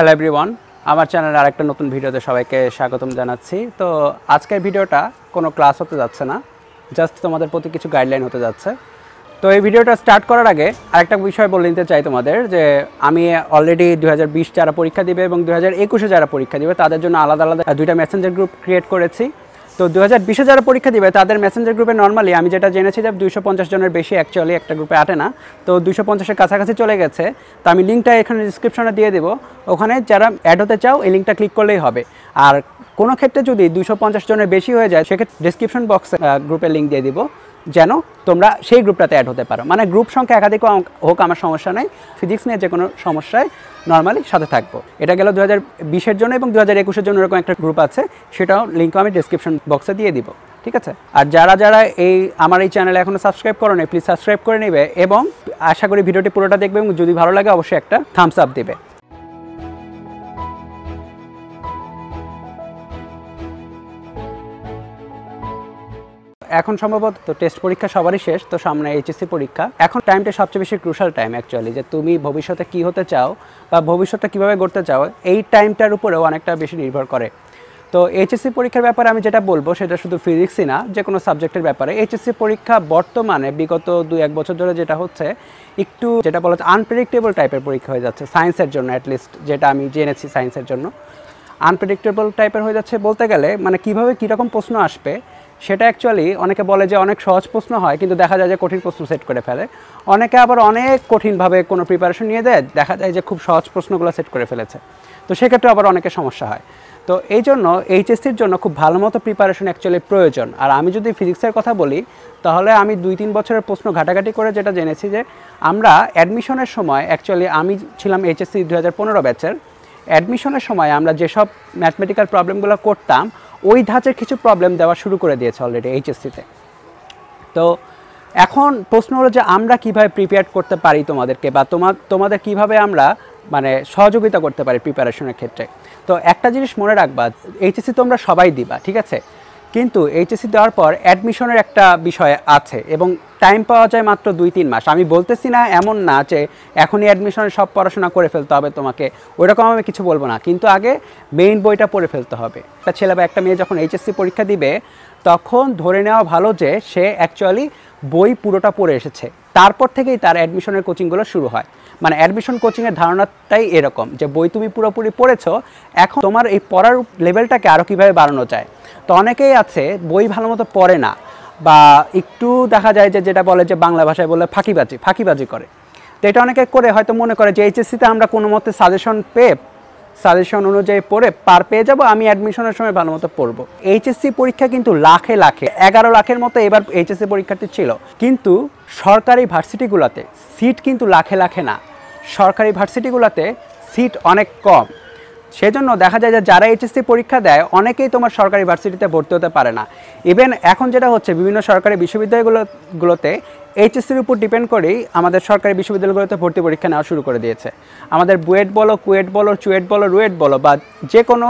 Hello everyone আমার চ্যানেলে আরেকটা নতুন ভিডিওতে সবাইকে স্বাগতম জানাচ্ছি। তো আজকের ভিডিওটা কোনো ক্লাস হতে যাচ্ছে না জাস্ট তোমাদের প্রতি কিছু গাইডলাইন হতে যাচ্ছে। তো এই ভিডিওটা স্টার্ট করার আগে আরেকটা বিষয় বলে নিতে চাই তোমাদের, যে আমি অলরেডি দু হাজার বিশ যারা পরীক্ষা দিবে এবং দু একুশে যারা পরীক্ষা দিবে, তাদের জন্য আলাদা আলাদা দুইটা মেসেঞ্জার গ্রুপ ক্রিয়েট করেছি। তো দু হাজার বিশে যারা পরীক্ষা দিবে, তাদের মেসেঞ্জার গ্রুপে নর্মালি আমি যেটা জেনেছি যে দুইশো পঞ্চাশ জনের বেশি অ্যাকচুয়ালি একটা গ্রুপে আটে না। তো দুশো পঞ্চাশের কাছাকাছি চলে গেছে। তো আমি লিঙ্কটা এখানে ডিসক্রিপশনে দিয়ে দেবো। ওখানে যারা অ্যাড হতে চাও, এই লিঙ্কটা ক্লিক করলেই হবে। আর কোনো ক্ষেত্রে যদি দুশো পঞ্চাশ জনের বেশি হয়ে যায়, সেক্ষেত্রে ডিসক্রিপশন বক্সে গ্রুপের লিঙ্ক দিয়ে দিব। যেন তোমরা সেই গ্রুপটাতে অ্যাড হতে পারো। মানে গ্রুপ সংখ্যা একাধিক হোক, আমার সমস্যা নেই। ফিজিক্স নিয়ে যে কোনো সমস্যায় নর্মালি সাথে থাকব। এটা গেল দু হাজার বিশের জন্য এবং দু হাজার একুশের জন্য এরকম একটা গ্রুপ আছে। সেটাও লিঙ্ক আমি ডিসক্রিপশন বক্সে দিয়ে দিব। ঠিক আছে? আর যারা যারা এই আমার এই চ্যানেলে এখনও সাবস্ক্রাইব করো প্লিজ সাবস্ক্রাইব করে নেবে এবং আশা করি ভিডিওটি পুরোটা দেখবে এবং যদি ভালো লাগে অবশ্যই একটা থামস আপ দেবে। এখন সম্ভবত তো টেস্ট পরীক্ষা সবারই শেষ, তো সামনে এইচএসসি পরীক্ষা। এখন টাইমটা সবচেয়ে বেশি ক্রুশাল টাইম অ্যাকচুয়ালি যে তুমি ভবিষ্যতে কি হতে চাও বা ভবিষ্যৎটা কীভাবে গড়তে চাও, এই টাইমটার উপরেও অনেকটা বেশি নির্ভর করে। তো এইচএসসি পরীক্ষার ব্যাপারে আমি যেটা বলব, সেটা শুধু ফিজিক্সই না, যে কোনো সাবজেক্টের ব্যাপারে। এইচএসসি পরীক্ষা বর্তমানে বিগত দু এক বছর ধরে যেটা হচ্ছে, একটু যেটা বলা হচ্ছে আনপ্রেডিক্টেবল টাইপের পরীক্ষা হয়ে যাচ্ছে সায়েন্সের জন্য অ্যাটলিস্ট যেটা আমি জেনেছি সায়েন্সের জন্য। আনপ্রেডিক্টেবল টাইপের হয়ে যাচ্ছে বলতে গেলে মানে কীভাবে কীরকম প্রশ্ন আসবে সেটা অ্যাকচুয়ালি অনেকে বলে যে অনেক সহজ প্রশ্ন হয়, কিন্তু দেখা যায় যে কঠিন প্রশ্ন সেট করে ফেলে। অনেকে আবার অনেক কঠিনভাবে কোনো প্রিপারেশন নিয়ে দেয়, দেখা যায় যে খুব সহজ প্রশ্নগুলো সেট করে ফেলেছে। তো সেক্ষেত্রে আবার অনেকের সমস্যা হয়। তো এই জন্য এইচএসসির জন্য খুব ভালো মতো প্রিপারেশন অ্যাকচুয়ালি প্রয়োজন। আর আমি যদি ফিজিক্সের কথা বলি, তাহলে আমি দুই তিন বছরের প্রশ্ন ঘাটাঘাটি করে যেটা জেনেছি যে, আমরা অ্যাডমিশনের সময় অ্যাকচুয়ালি আমি ছিলাম এইচএসসি দু হাজার পনেরো ব্যাচের অ্যাডমিশনের সময় আমরা যেসব ম্যাথমেটিক্যাল প্রবলেমগুলো করতাম ওই ধাঁচের কিছু প্রবলেম দেওয়া শুরু করে দিয়েছে অলরেডি এইচএসসিতে তো। এখন প্রশ্ন হলো যে আমরা কীভাবে প্রিপেয়ার করতে পারি তোমাদেরকে বা তোমার তোমাদের কীভাবে আমরা মানে সহযোগিতা করতে পারি প্রিপারেশনের ক্ষেত্রে? তো একটা জিনিস মনে রাখবা এইচএসসি তোমরা সবাই দিবা, ঠিক আছে? কিন্তু এইচএসসি দেওয়ার পর অ্যাডমিশনের একটা বিষয় আছে এবং টাইম পাওয়া যায় মাত্র দুই তিন মাস। আমি বলতেছি না এমন না যে এখনই অ্যাডমিশনের সব পড়াশোনা করে ফেলতে হবে তোমাকে, ওইরকম আমি কিছু বলব না। কিন্তু আগে মেইন বইটা পড়ে ফেলতে হবে। একটা ছেলে বা একটা মেয়ে যখন এইচএসসি পরীক্ষা দিবে, তখন ধরে নেওয়া ভালো যে সে অ্যাকচুয়ালি বই পুরোটা পড়ে এসেছে। তারপর থেকেই তার অ্যাডমিশনের কোচিংগুলো শুরু হয়। মানে অ্যাডমিশন কোচিংয়ের ধারণাটাই এরকম যে বই তুমি পুরোপুরি পড়েছো, এখন তোমার এই পড়ার লেভেলটাকে আরও কীভাবে বাড়ানো যায়। তো অনেকেই আছে বই ভালো মতো পড়ে না বা একটু দেখা যায় যে যেটা বলে যে বাংলা ভাষায় বলে ফাঁকিবাজি ফাঁকিবাজি করে। তো এটা অনেকে করে হয়তো মনে করে যে এইচএসসিতে আমরা কোনো মতে সাজেশন পেয়ে সাজেশন অনুযায়ী পড়ে পার পেয়ে যাব, আমি অ্যাডমিশনের সময় ভালো মতো পড়ব। এইচএসসি পরীক্ষা কিন্তু লাখে লাখে, এগারো লাখের মতো এবার এইচএসসি পরীক্ষার্থী ছিল। কিন্তু সরকারি ভার্সিটিগুলোতে সিট কিন্তু লাখে লাখে না। সরকারি ভার্সিটিগুলোতে সিট অনেক কম। সেজন্য দেখা যায় যে যারা এইচএসসি পরীক্ষা দেয়, অনেকেই তোমার সরকারি ভার্সিটিতে ভর্তি হতে পারে না। ইভেন এখন যেটা হচ্ছে, বিভিন্ন সরকারি বিশ্ববিদ্যালয়গুলোতে এইচএসসির উপর ডিপেন্ড করেই আমাদের সরকারি বিশ্ববিদ্যালয়গুলোতে ভর্তি পরীক্ষা নেওয়া শুরু করে দিয়েছে। আমাদের বুয়েট বলো, কুয়েট বলো, চুয়েট বলো, রুয়েট বলো বা যে কোনো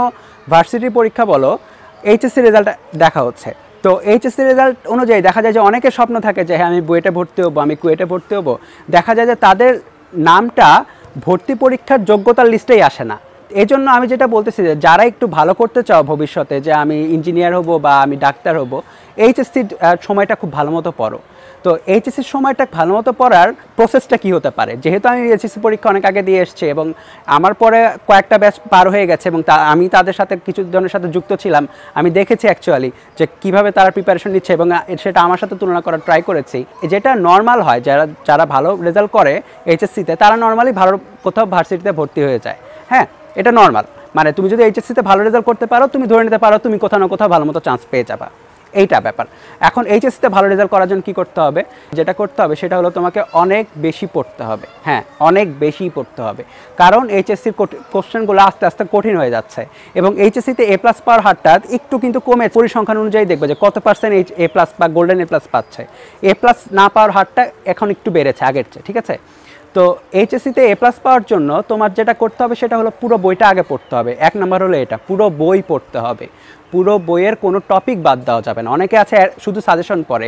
ভার্সিটির পরীক্ষা বলো, এইচএসসি রেজাল্ট দেখা হচ্ছে। তো এইচএসসি রেজাল্ট অনুযায়ী দেখা যায় যে অনেকের স্বপ্ন থাকে যে হ্যাঁ আমি বুয়েটে ভর্তি হব, আমি কুয়েটে ভর্তি হব। দেখা যায় যে তাদের নামটা ভর্তি পরীক্ষার যোগ্যতার লিস্টেই আসে না। এই জন্য আমি যেটা বলতেছি যে যারা একটু ভালো করতে চাও ভবিষ্যতে, যে আমি ইঞ্জিনিয়ার হব বা আমি ডাক্তার হব এইচএসসির সময়টা খুব ভালো মতো পড়ো। তো এইচএসসির সময়টা ভালো মতো পড়ার প্রসেসটা কী হতে পারে? যেহেতু আমি এইচএসসি পরীক্ষা অনেক আগে দিয়ে এসছি এবং আমার পরে কয়েকটা ব্যাচ পার হয়ে গেছে এবং তা, আমি তাদের সাথে কিছু জনের সাথে যুক্ত ছিলাম, আমি দেখেছি অ্যাকচুয়ালি যে কীভাবে তারা প্রিপারেশন নিচ্ছে এবং সেটা আমার সাথে তুলনা করার ট্রাই করেছি। যেটা নর্মাল হয়, যারা যারা ভালো রেজাল্ট করে এইচএসসিতে তারা নর্মালি ভালো কোথাও ভার্সিটিতে ভর্তি হয়ে যায়। হ্যাঁ এটা নর্মাল মানে তুমি যদি এইচএসসিতে ভালো রেজাল্ট করতে পারো, তুমি ধরে নিতে পারো, তুমি কোথাও না কোথাও ভালো মতো চান্স পেয়ে যাবা। এইটা ব্যাপার। এখন এইচএসসিতে ভালো রেজাল্ট করার জন্য কী করতে হবে? যেটা করতে হবে সেটা হলো তোমাকে অনেক বেশি পড়তে হবে। হ্যাঁ অনেক বেশি পড়তে হবে। কারণ এইচএসসির কোশ্চেনগুলো আস্তে আস্তে কঠিন হয়ে যাচ্ছে। এবং এইচএসসিতে এ প্লাস পাওয়ার হারটা একটু কিন্তু কমে পরিসংখ্যান অনুযায়ী দেখবে যে কত পার্সেন্ট এইচ এ প্লাস বা গোল্ডেন এ প্লাস পাচ্ছে। এ প্লাস না পাওয়ার হারটা এখন একটু বেড়েছে আগের চেয়ে, ঠিক আছে? তো এইচএসসিতে এ প্লাস পাওয়ার জন্য তোমার যেটা করতে হবে সেটা হলো পুরো বইটা আগে পড়তে হবে। এক নম্বর হলো এটা, পুরো বই পড়তে হবে। পুরো বইয়ের কোনো টপিক বাদ দেওয়া যাবে না। অনেকে আছে, শুধু সাজেশন পড়ে।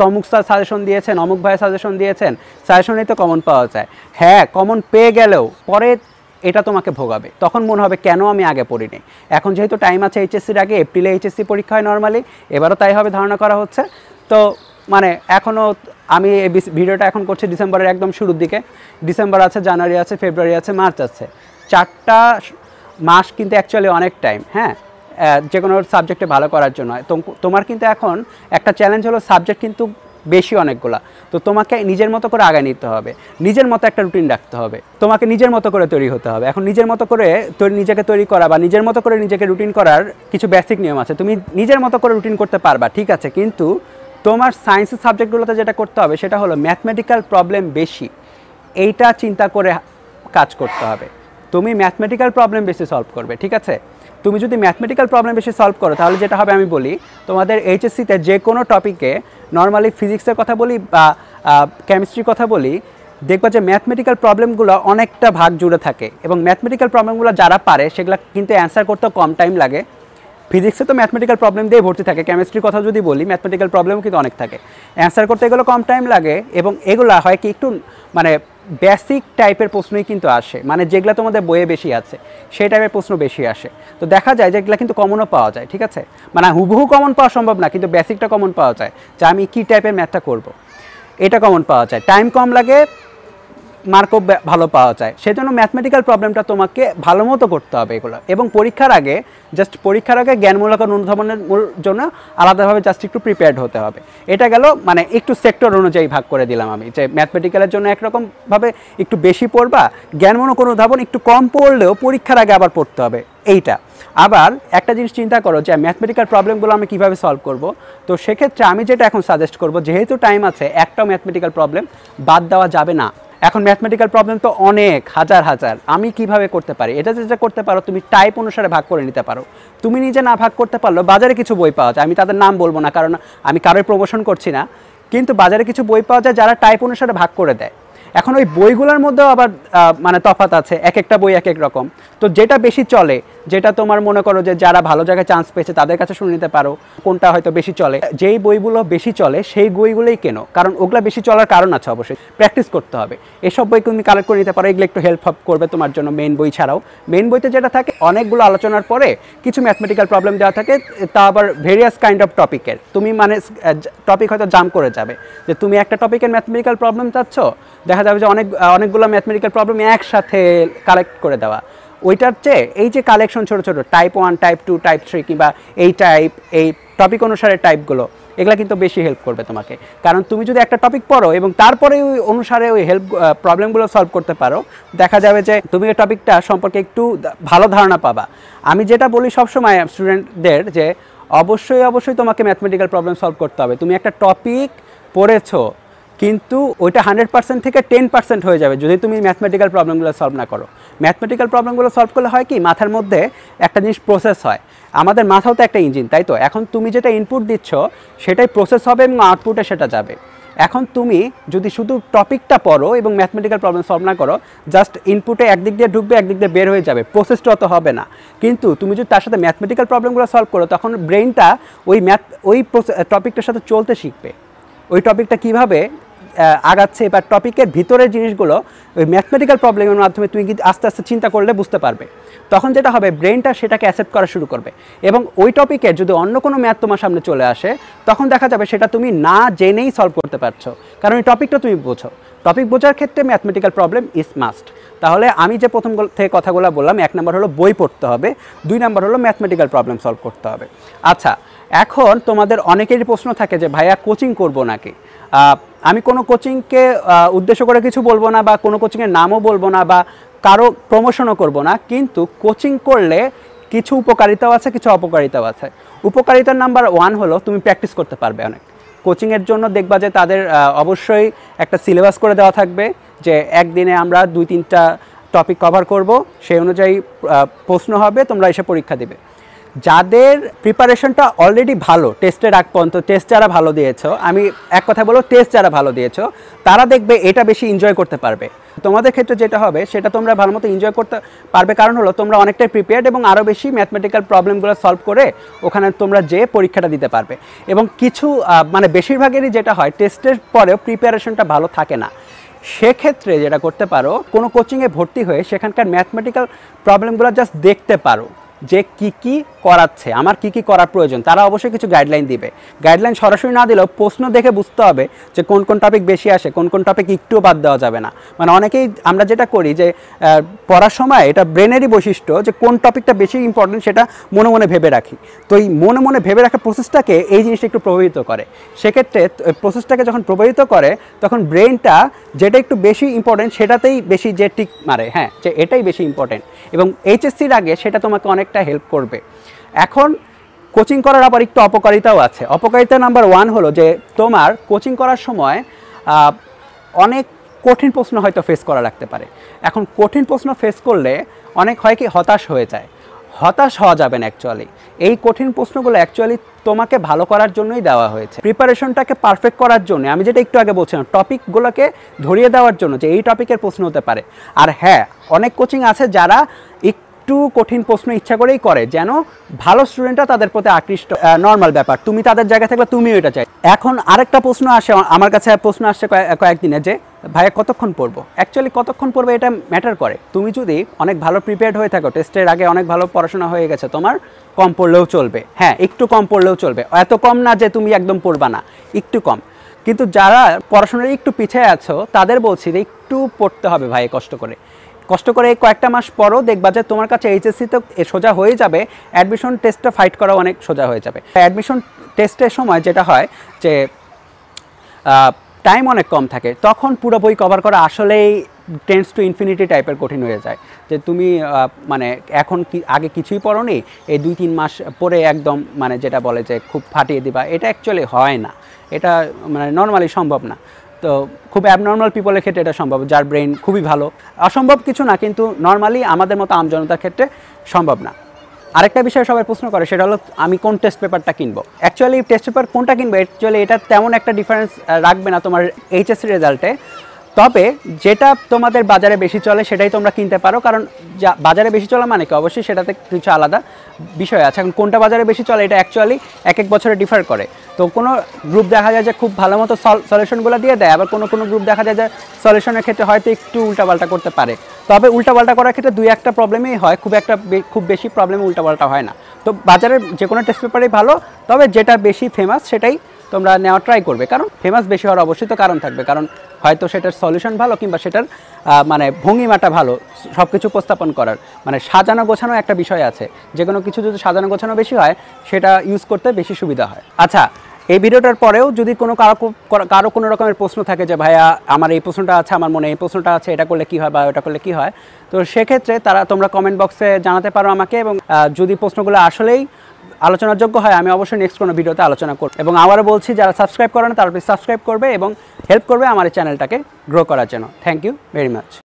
তমুক স্যার সাজেশন দিয়েছেন, অমুক ভাই সাজেশন দিয়েছেন সাজেশনেই তো কমন পাওয়া যায়। হ্যাঁ কমন পেয়ে গেলেও পরে এটা তোমাকে ভোগাবে। তখন মনে হবে, কেন আমি আগে পড়িনি? এখন যেহেতু টাইম আছে এইচএসসির আগে এপ্রিলে এইচএসসি পরীক্ষা হয় নর্মালি এবারও তাই হবে ধারণা করা হচ্ছে। তো মানে এখনও আমি এই ভিডিওটা এখন করছি ডিসেম্বরের একদম শুরুর দিকে। ডিসেম্বর আছে, জানুয়ারি আছে, ফেব্রুয়ারি আছে, মার্চ আছে। চারটা মাস কিন্তু অ্যাকচুয়ালি অনেক টাইম হ্যাঁ? যে কোনো সাবজেক্টে ভালো করার জন্য। তোমার কিন্তু এখন একটা চ্যালেঞ্জ হলো সাবজেক্ট কিন্তু বেশি অনেকগুলা। তো তোমাকে নিজের মতো করে আগায় নিতে হবে। নিজের মতো একটা রুটিন রাখতে হবে। তোমাকে নিজের মতো করে তৈরি হতে হবে। এখন নিজের মতো করে তৈরি নিজেকে তৈরি করা বা নিজের মতো করে নিজেকে রুটিন করার কিছু বেসিক নিয়ম আছে। তুমি নিজের মতো করে রুটিন করতে পারবা, ঠিক আছে? কিন্তু তোমার সায়েন্সের সাবজেক্টগুলোতে যেটা করতে হবে, সেটা হলো ম্যাথমেটিক্যাল প্রবলেম বেশি। এইটা চিন্তা করে কাজ করতে হবে। তুমি ম্যাথমেটিক্যাল প্রবলেম বেশি সলভ করবে, ঠিক আছে? তুমি যদি ম্যাথমেটিক্যাল প্রবলেম বেশি সলভ করো, তাহলে যেটা হবে আমি বলি, তোমাদের এইচএসসিতে যে কোনো টপিকে নর্মালি ফিজিক্সের কথা বলি বা কেমিস্ট্রির কথা বলি, দেখবা যে ম্যাথমেটিক্যাল প্রবলেমগুলো অনেকটা ভাগ জুড়ে থাকে। এবং ম্যাথমেটিক্যাল প্রবলেমগুলো যারা পারে, সেগুলো কিন্তু অ্যান্সার করতে কম টাইম লাগে। ফিজিক্সে তো ম্যাথমেটিক্যাল প্রবলেম দিয়ে ভর্তি থাকে। কেমিস্ট্রির কথা যদি বলি ম্যাথমেটিক্যাল প্রবলেমও কিন্তু অনেক থাকে। অ্যান্সার করতে এগুলো কম টাইম লাগে এবং এগুলো হয় কি একটু মানে বেসিক টাইপের প্রশ্নই কিন্তু আসে। মানে যেগুলো তোমাদের বইয়ে বেশি আছে, সেই টাইপের প্রশ্ন বেশি আসে। তো দেখা যায় যে এগুলো কিন্তু কমনও পাওয়া যায়, ঠিক আছে? মানে হুবহু কমন পাওয়া সম্ভব না, কিন্তু বেসিকটা কমন পাওয়া যায়, যে আমি কী টাইপের ম্যাথটা করব। এটা কমন পাওয়া যায়। টাইম কম লাগে মার্কও ভালো পাওয়া যায়। সেজন্য ম্যাথমেটিক্যাল প্রবলেমটা তোমাকে ভালো মতো করতে হবে এগুলো। এবং পরীক্ষার আগে জাস্ট পরীক্ষার আগে জ্ঞানমূলক অনুধাবনের জন্য আলাদাভাবে জাস্ট একটু প্রিপেয়ার্ড হতে হবে। এটা গেল মানে একটু সেক্টর অনুযায়ী ভাগ করে দিলাম আমি, যে ম্যাথমেটিক্যালের জন্য একরকমভাবে একটু বেশি পড়বা, জ্ঞানমূলক অনুধাবন একটু কম পড়লেও পরীক্ষার আগে আবার পড়তে হবে, এইটা। আবার একটা জিনিস চিন্তা করো যে ম্যাথমেটিক্যাল প্রবলেমগুলো আমি কীভাবে সলভ করব? তো সেক্ষেত্রে আমি যেটা এখন সাজেস্ট করব, যেহেতু টাইম আছে, একটাও ম্যাথমেটিক্যাল প্রবলেম বাদ দেওয়া যাবে না। এখন ম্যাথমেটিক্যাল প্রবলেম তো অনেক, হাজার হাজার। আমি কীভাবে করতে পারি? এটা যেটা করতে পারো, তুমি টাইপ অনুসারে ভাগ করে নিতে পারো। তুমি নিজে না ভাগ করতে পারল বাজারে কিছু বই পাওয়া যায়। আমি তাদের নাম বলব না, কারণ আমি কারোর প্রমোশন করছি না। কিন্তু বাজারে কিছু বই পাওয়া যায় যারা টাইপ অনুসারে ভাগ করে দেয়। এখন ওই বইগুলোর মধ্যেও আবার মানে তফাত আছে। এক একটা বই এক এক রকম। তো যেটা বেশি চলে যেটা তোমার মনে করো যে যারা ভালো জায়গায় চান্স পেয়েছে, তাদের কাছে শুনে নিতে পারো কোনটা হয়তো বেশি চলে। যেই বইগুলো বেশি চলে, সেই বইগুলোই কেনো? কারণ ওগুলা বেশি চলার কারণ আছে অবশ্যই। প্র্যাকটিস করতে হবে। এসব বই তুমি কালেক্ট করে নিতে পারো, এগুলো একটু হেল্প করবে তোমার জন্য মেন বই ছাড়াও। মেন বইতে যেটা থাকে, অনেকগুলো আলোচনার পরে কিছু ম্যাথমেটিক্যাল প্রবলেম দেওয়া থাকে, তা আবার ভেরিয়াস কাইন্ড অফ টপিকের তুমি মানে টপিক হয়তো জাম করে যাবে। যে তুমি একটা টপিকের ম্যাথমেটিক্যাল প্রবলেম চাচ্ছ, দেখা যাবে যে অনেক, অনেকগুলো ম্যাথমেটিক্যাল প্রবলেম একসাথে কালেক্ট করে দেওয়া। ওইটার চেয়ে এই যে কালেকশন ছোটো ছোটো type one type two type three কিংবা এই টাইপ এই টপিক অনুসারে টাইপগুলো এগুলো কিন্তু বেশি হেল্প করবে তোমাকে। কারণ তুমি যদি একটা টপিক পড়ো এবং তারপরে ওই অনুসারে ওই হেল্প প্রবলেমগুলো সলভ করতে পারো, দেখা যাবে যে তুমি ওই টপিকটা সম্পর্কে একটু ভালো ধারণা পাবা। আমি যেটা বলি সবসময় স্টুডেন্টদের যে অবশ্যই অবশ্যই তোমাকে ম্যাথমেটিক্যাল প্রবলেম সলভ করতে হবে। তুমি একটা টপিক পড়েছো কিন্তু ওইটা হান্ড্রেড পার্সেন্ট থেকে টেন পার্সেন্ট হয়ে যাবে যদি তুমি ম্যাথমেটিক্যাল প্রবলেমগুলো সলভ না করো। ম্যাথমেটিক্যাল প্রবলেমগুলো সলভ করলে হয় কি, মাথার মধ্যে একটা জিনিস প্রসেস হয়। আমাদের মাথাও তো একটা ইঞ্জিন তাই তো? এখন তুমি যেটা ইনপুট দিচ্ছ, সেটাই প্রসেস হবে এবং আউটপুটে সেটা যাবে। এখন তুমি যদি শুধু টপিকটা পড়ো এবং ম্যাথমেটিক্যাল প্রবলেম সলভ না করো জাস্ট ইনপুটে একদিক দিয়ে ঢুকবে, একদিক দিয়ে বের হয়ে যাবে প্রসেসটা অত হবে না। কিন্তু তুমি যদি তার সাথে ম্যাথমেটিক্যাল প্রবলেমগুলো সলভ করো, তখন ব্রেনটা ওই ম্যাথ ওই টপিকটার সাথে চলতে শিখবে। ওই টপিকটা কীভাবে আগাচ্ছে বা টপিকের ভিতরের জিনিসগুলো, ওই ম্যাথমেটিক্যাল প্রবলেমের মাধ্যমে তুমি কিন্তু আস্তে আস্তে চিন্তা করলে বুঝতে পারবে। তখন যেটা হবে ব্রেনটা সেটাকে অ্যাসেপ্ট করা শুরু করবে। এবং ওই টপিকে যদি অন্য কোনো ম্যাথ তোমার সামনে চলে আসে, তখন দেখা যাবে সেটা তুমি না জেনেই সলভ করতে পারছ। কারণ ওই টপিকটা তুমি বোঝো। টপিক বোঝার ক্ষেত্রে ম্যাথমেটিক্যাল প্রবলেম ইজ মাস্ট তাহলে আমি যে প্রথম থেকে কথাগুলো বললাম, এক নম্বর হলো বই পড়তে হবে, দুই নম্বর হলো ম্যাথমেটিক্যাল প্রবলেম সলভ করতে হবে। আচ্ছা এখন তোমাদের অনেকেরই প্রশ্ন থাকে যে, ভাইয়া কোচিং করব নাকি? আমি কোনো কোচিংকে উদ্দেশ্য করে কিছু বলব না বা কোনো কোচিংয়ের নামও বলব না বা কারও প্রমোশনও করব না, কিন্তু কোচিং করলে কিছু উপকারিতাও আছে, কিছু অপকারিতাও আছে। উপকারিতার নাম্বার ওয়ান হলো তুমি প্র্যাকটিস করতে পারবে অনেক। কোচিংয়ের জন্য দেখবা যে তাদের অবশ্যই একটা সিলেবাস করে দেওয়া থাকবে যে একদিনে আমরা দুই তিনটা টপিক কভার করব, সেই অনুযায়ী প্রশ্ন হবে, তোমরা এসে পরীক্ষা দেবে। যাদের প্রিপারেশনটা অলরেডি ভালো টেস্টের আগ পর্যন্ত টেস্ট যারা ভালো দিয়েছ, আমি এক কথা বলব টেস্ট যারা ভালো দিয়েছ, তারা দেখবে এটা বেশি এনজয় করতে পারবে। তোমাদের ক্ষেত্রে যেটা হবে, সেটা তোমরা ভালো মতো এনজয় করতে পারবে। কারণ হলো, তোমরা অনেকটাই প্রিপেয়ার্ড এবং আরও বেশি ম্যাথমেটিক্যাল প্রবলেমগুলো সলভ করে ওখানে তোমরা যে পরীক্ষাটা দিতে পারবে। এবং কিছু মানে বেশিরভাগেরই যেটা হয় টেস্টের পরেও প্রিপারেশনটা ভালো থাকে না। সেক্ষেত্রে যেটা করতে পারো, কোনো কোচিংয়ে ভর্তি হয়ে সেখানকার ম্যাথমেটিক্যাল প্রবলেমগুলো জাস্ট দেখতে পারো যে কি কি করাচ্ছে, আমার কি কি করার প্রয়োজন, তারা অবশ্যই কিছু গাইডলাইন দিবে। গাইডলাইন সরাসরি না দিলেও প্রশ্ন দেখে বুঝতে হবে যে কোন কোন টপিক বেশি আসে, কোন কোন টপিক একটুও বাদ দেওয়া যাবে না। মানে অনেকেই আমরা যেটা করি যে পড়ার সময় এটা ব্রেনেরই বৈশিষ্ট্য যে কোন টপিকটা বেশি ইম্পর্টেন্ট সেটা মনে মনে ভেবে রাখি। তো এই মনে মনে ভেবে রাখার প্রসেসটাকে এই জিনিসটা একটু প্রভাবিত করে। সেক্ষেত্রে প্রসেসটাকে যখন প্রভাবিত করে, তখন ব্রেনটা যেটা একটু বেশি ইম্পর্টেন্ট সেটাতেই বেশি যে টিক মারে হ্যাঁ যে এটাই বেশি ইম্পর্টেন্ট এবং এইচএসসির আগে সেটা তোমাকে অনেকটা হেল্প করবে। এখন কোচিং করার আবার একটু অপকারিতাও আছে। অপকারিতা নাম্বার ওয়ান হলো যে, তোমার কোচিং করার সময় অনেক কঠিন প্রশ্ন হয়তো ফেস করা লাগতে পারে। এখন কঠিন প্রশ্ন ফেস করলে অনেক হয় কি, হতাশ হয়ে যায়। হতাশ হওয়া যাবে না অ্যাকচুয়ালি এই কঠিন প্রশ্নগুলো অ্যাকচুয়ালি তোমাকে ভালো করার জন্যই দেওয়া হয়েছে। প্রিপারেশনটাকে পারফেক্ট করার জন্য, আমি যেটা একটু আগে বলছিলাম টপিকগুলোকে ধরিয়ে দেওয়ার জন্য যে, এই টপিকের প্রশ্ন হতে পারে। আর হ্যাঁ অনেক কোচিং আছে যারা একটু কঠিন প্রশ্ন ইচ্ছা করেই করে, যেন ভালো স্টুডেন্টরা তাদের প্রতি আকৃষ্ট নর্মাল ব্যাপার। তুমি তাদের জায়গা থাকলে তুমিও এটা চাই। এখন আরেকটা প্রশ্ন আসে, আমার কাছে প্রশ্ন আসছে কয়েকদিনে যে, ভাইয়া, কতক্ষণ পড়ব? অ্যাকচুয়ালি কতক্ষণ পড়বে এটা ম্যাটার করে। তুমি যদি অনেক ভালো প্রিপেয়ার্ড হয়ে থাকো টেস্টের আগে অনেক ভালো পড়াশোনা হয়ে গেছে, তোমার কম পড়লেও চলবে। হ্যাঁ একটু কম পড়লেও চলবে। এত কম না যে তুমি একদম পড়বা না, একটু কম। কিন্তু যারা পড়াশোনায় একটু পিছিয়ে আছো, তাদের বলছি যে একটু পড়তে হবে ভাই কষ্ট করে। কষ্ট করে এই কয়েকটা মাস পরও দেখবা যে তোমার কাছে এইচএসসি তো সোজা হয়ে যাবে অ্যাডমিশন টেস্টটা ফাইট করা অনেক সোজা হয়ে যাবে। অ্যাডমিশন টেস্টের সময় যেটা হয় যে টাইম অনেক কম থাকে, তখন পুরো বই কভার করা আসলেই টেন্স টু ইনফিনিটি টাইপের কঠিন হয়ে যায়। যে তুমি মানে এখন কি, আগে কিছুই পড়োনি, এই দুই তিন মাস পরে একদম মানে যেটা বলে যে খুব ফাটিয়ে দিবা, এটা অ্যাকচুয়ালি হয় না। এটা মানে নর্মালি সম্ভব না। তো খুব অ্যাবনর্মাল পিপলের ক্ষেত্রে এটা সম্ভব, যার ব্রেন খুবই ভালো। অসম্ভব কিছু না, কিন্তু নর্মালি আমাদের মতো আমজনতার ক্ষেত্রে সম্ভব না। আরেকটা বিষয় সবাই প্রশ্ন করে, সেটা হলো আমি কোন টেস্ট পেপারটা কিনবো? অ্যাকচুয়ালি টেস্ট পেপার কোনটা কিনবো? অ্যাকচুয়ালি এটা তেমন একটা ডিফারেন্স রাখবে না তোমার এইচএসসি রেজাল্টে তবে যেটা তোমাদের বাজারে বেশি চলে সেটাই তোমরা কিনতে পারো, কারণ যা বাজারে বেশি চলা মানে কি? অবশ্যই সেটাতে কিছু আলাদা বিষয় আছে। এখন কোনটা বাজারে বেশি চলে এটা অ্যাকচুয়ালি এক এক বছরে ডিফার করে। তো কোনো গ্রুপ দেখা যায় যে খুব ভালো মতো সলিউশনগুলো দিয়ে দেয়, আবার কোনো কোনো গ্রুপ দেখা যায় যে সলিউশনের ক্ষেত্রে হয়তো একটু উল্টাপাল্টা করতে পারে। তবে উল্টাপাল্টা করার ক্ষেত্রে দুই একটা প্রবলেমই হয়, খুব একটা খুব বেশি প্রবলেমে উল্টাপাল্টা হয় না। তো বাজারের যে কোনো টেস্ট পেপারই ভালো, তবে যেটা বেশি ফেমাস সেটাই তোমরা নেওয়া ট্রাই করবে। কারণ ফেমাস বেশি হওয়ার অবশ্যই তো কারণ থাকবে। কারণ হয়তো সেটার সলিউশন ভালো কিংবা সেটার মানে ভঙ্গিমাটা ভালো সব কিছু উপস্থাপন করার। মানে সাজানো গোছানো একটা বিষয় আছে। যে কোনো কিছু যদি সাজানো গোছানো বেশি হয়, সেটা ইউজ করতে বেশি সুবিধা হয়। আচ্ছা এই ভিডিওটার পরেও যদি কোনো কারও কারও কোনো রকমের প্রশ্ন থাকে যে, ভাইয়া, আমার এই প্রশ্নটা আছে, আমার মনে এই প্রশ্নটা আছে, এটা করলে কি হয় বা ওটা করলে কি হয়? তো সেক্ষেত্রে তারা তোমরা কমেন্ট বক্সে জানাতে পারো আমাকে এবং যদি প্রশ্নগুলো আসলেই আলোচনার যোগ্য হয়, আমি অবশ্যই নেক্সট কোনো ভিডিওতে আলোচনা করব। এবং আবারও বলছি, যারা সাবস্ক্রাইব করেন, তারা সাবস্ক্রাইব করবে এবং হেল্প করবে আমার এই চ্যানেলটাকে গ্রো করার জন্য। Thank you very much